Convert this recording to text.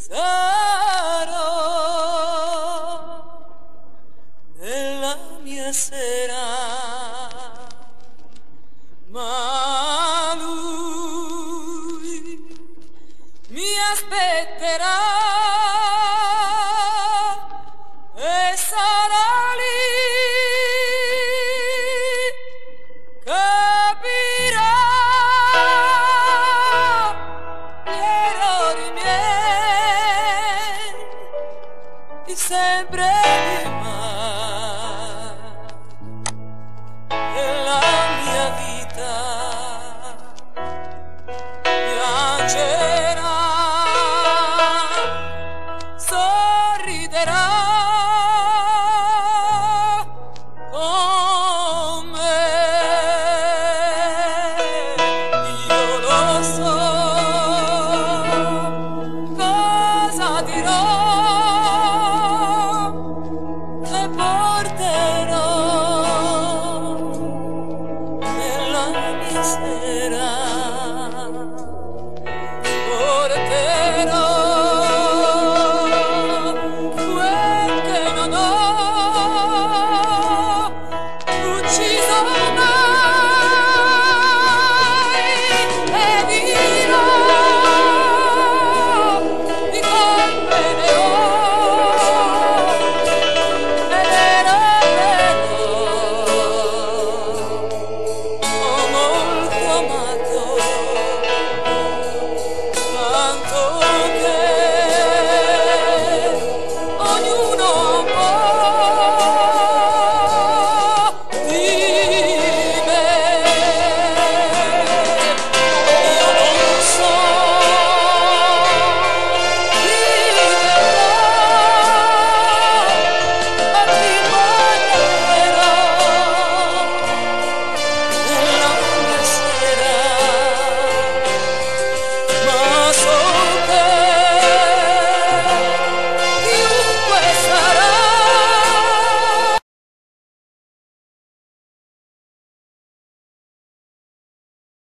sarò nella mia sera, ma lui mi aspetterà. piacerà, sorriderà con me. Io lo so cosa dirò, le porterò nella mia. all night.